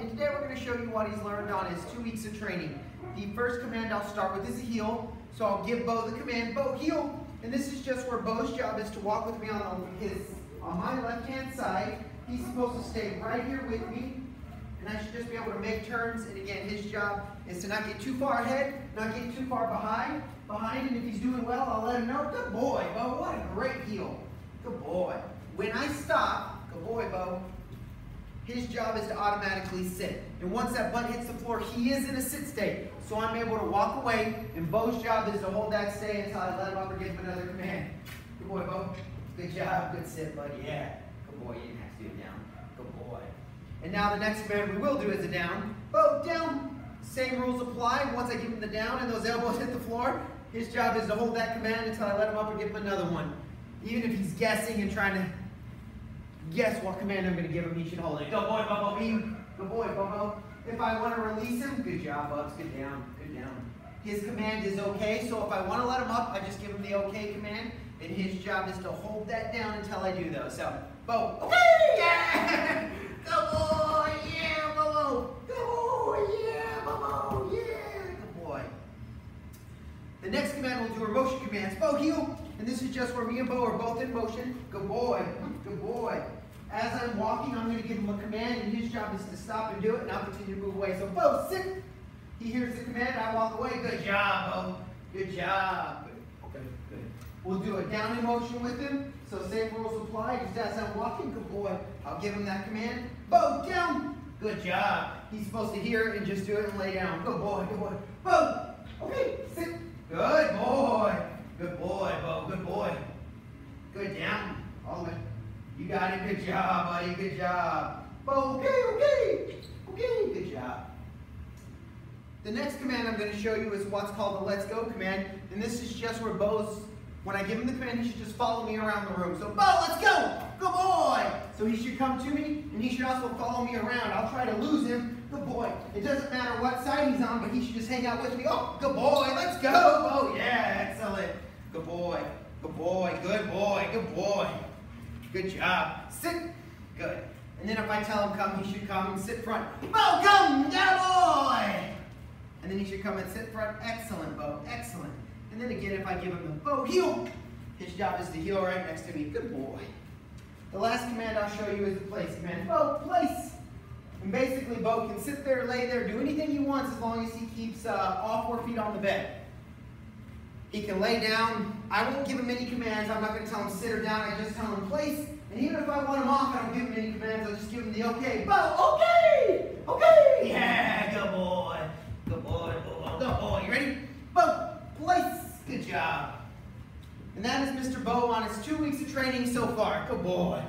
and today we're going to show you what he's learned on his two weeks of training. The first command I'll start with is a heel, so I'll give Beau the command, Beau heel, and this is just where Beau's job is to walk with me on his on my left-hand side. He's supposed to stay right here with me, and I should just be able to make turns, and again, his job is to not get too far ahead, not get too far behind, behind, and if he's doing well, I'll let him know, good boy, Beau, what a great heel, good boy. When I stop, good boy, Beau, his job is to automatically sit. And once that butt hits the floor, he is in a sit state. So I'm able to walk away, and Beau's job is to hold that stay until I let him up or give him another command. Good boy, Beau. Good job. Good sit, buddy. Yeah. Good boy. You didn't have to do it down. Good boy. And now the next command we will do is a down. Beau, down. Same rules apply. Once I give him the down and those elbows hit the floor, his job is to hold that command until I let him up or give him another one. Even if he's guessing and trying to guess what command I'm going to give him, he should hold it. Good boy, Bobo. Good boy, Bobo. If I want to release him, good job, Bubs. Good down. Good down. His command is okay, so if I want to let him up, I just give him the okay command, and his job is to hold that down until I do though. So, Beau, okay, yeah! Good boy, yeah, Bobo. Good boy, yeah, Bobo, yeah. Good boy. The next command we'll do are motion commands. Beau, heel. And this is just where me and Beau are both in motion. Good boy. Good boy. As I'm walking, I'm going to give him a command, and his job is to stop and do it, and I'll continue to move away. So, Beau, sit. He hears the command, I walk away. Good job, Beau. Good job. Good, good. We'll do a down in motion with him. So same rules apply. Just as I'm walking, good boy. I'll give him that command. Beau, down. Good job. He's supposed to hear it and just do it and lay down. Good boy, good boy. Beau, okay, sit. Good boy. Good boy, Beau. Good boy. Good down. All the way. It. Good job, buddy. Good job. Beau, okay, okay. Okay, good job. The next command I'm going to show you is what's called the let's go command. And this is just where Beau's, when I give him the command, he should just follow me around the room. So, Beau, let's go. Good boy. So he should come to me, and he should also follow me around. I'll try to lose him. Good boy. It doesn't matter what side he's on, but he should just hang out with me. Oh, good boy. Let's go. Oh, yeah, excellent. Good boy. Good boy. Good boy. Good boy. Good job. Sit. Good. And then if I tell him come, he should come and sit front. Beau, come. Yeah, boy. And then he should come and sit front. Excellent, Beau. Excellent. And then again, if I give him the Beau, heel. His job is to heel right next to me. Good boy. The last command I'll show you is the place command. Beau, place. And basically, Beau can sit there, lay there, do anything he wants as long as he keeps uh, all four feet on the bed. He can lay down. I won't give him any commands. I'm not going to tell him sit or down. I just tell him place. And even if I want him off, I don't give him any commands. I'll just give him the okay. Beau, okay, okay. Yeah, good boy. Good boy, Beau. Good boy. You ready? Beau, place. Good job. And that is Mr. Beau on his two weeks of training so far. Good boy.